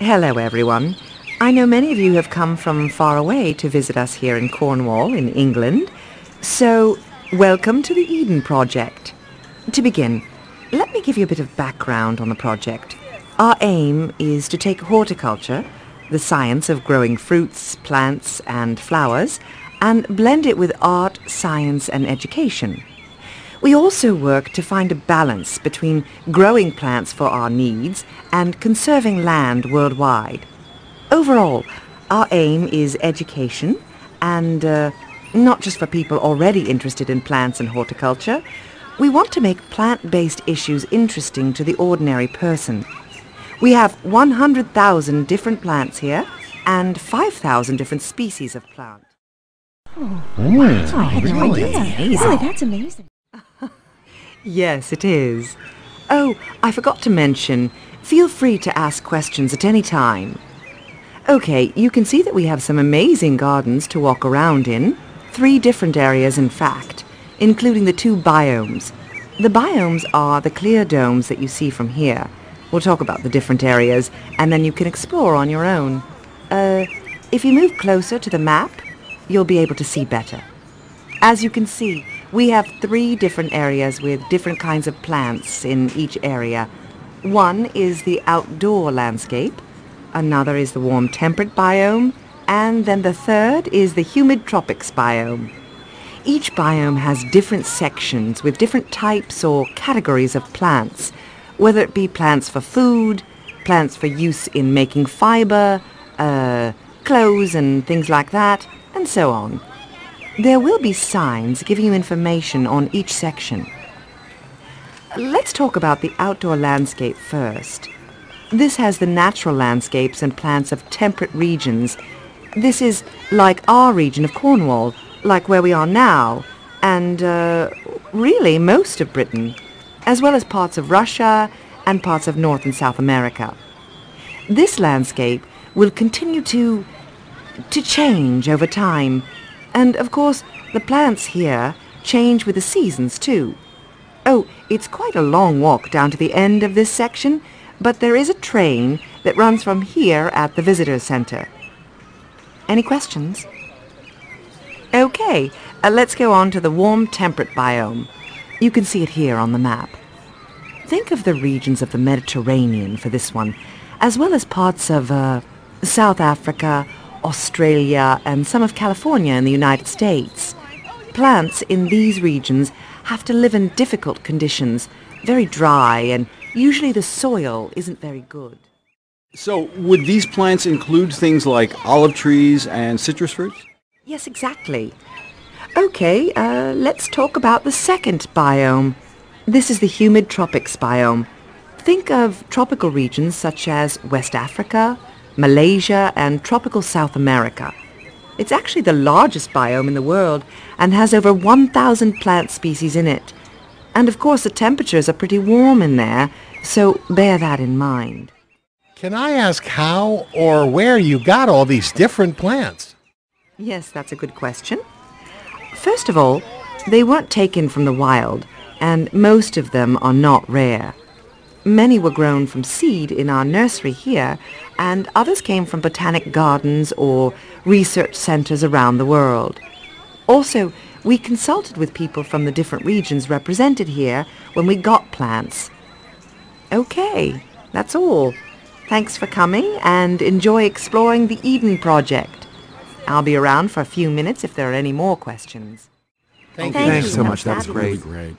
Hello, everyone. I know many of you have come from far away to visit us here in Cornwall, in England. So, welcome to the Eden Project. To begin, let me give you a bit of background on the project. Our aim is to take horticulture, the science of growing fruits, plants and flowers, and blend it with art, science and education. We also work to find a balance between growing plants for our needs and conserving land worldwide. Overall, our aim is education and uh, not just for people already interested in plants and horticulture. We want to make plant-based issues interesting to the ordinary person. We have 100,000 different plants here and 5,000 different species of plant. Oh, I had no idea. Oh, that's amazing. Yes, it is. Oh, I forgot to mention, feel free to ask questions at any time. Okay, you can see that we have some amazing gardens to walk around in. Three different areas, in fact, including the two biomes. The biomes are the clear domes that you see from here. We'll talk about the different areas, and then you can explore on your own. Uh, if you move closer to the map, you'll be able to see better. As you can see, we have three different areas with different kinds of plants in each area. One is the outdoor landscape, another is the warm temperate biome, and then the third is the humid tropics biome. Each biome has different sections with different types or categories of plants, whether it be plants for food, plants for use in making fiber, uh, clothes and things like that, and so on. There will be signs giving you information on each section. Let's talk about the outdoor landscape first. This has the natural landscapes and plants of temperate regions. This is like our region of Cornwall, like where we are now, and uh, really most of Britain, as well as parts of Russia and parts of North and South America. This landscape will continue to to change over time and, of course, the plants here change with the seasons, too. Oh, it's quite a long walk down to the end of this section, but there is a train that runs from here at the visitor center. Any questions? Okay, uh, let's go on to the warm temperate biome. You can see it here on the map. Think of the regions of the Mediterranean for this one, as well as parts of uh, South Africa, Australia and some of California in the United States. Plants in these regions have to live in difficult conditions, very dry, and usually the soil isn't very good. So would these plants include things like olive trees and citrus fruits? Yes, exactly. Okay, uh, let's talk about the second biome. This is the humid tropics biome. Think of tropical regions such as West Africa, Malaysia, and tropical South America. It's actually the largest biome in the world and has over 1,000 plant species in it. And of course the temperatures are pretty warm in there, so bear that in mind. Can I ask how or where you got all these different plants? Yes, that's a good question. First of all, they weren't taken from the wild, and most of them are not rare. Many were grown from seed in our nursery here, and others came from botanic gardens or research centers around the world. Also, we consulted with people from the different regions represented here when we got plants. Okay, that's all. Thanks for coming and enjoy exploring the Eden Project. I'll be around for a few minutes if there are any more questions. Thank Thank you. you. Thanks so much. That That was was great. Great.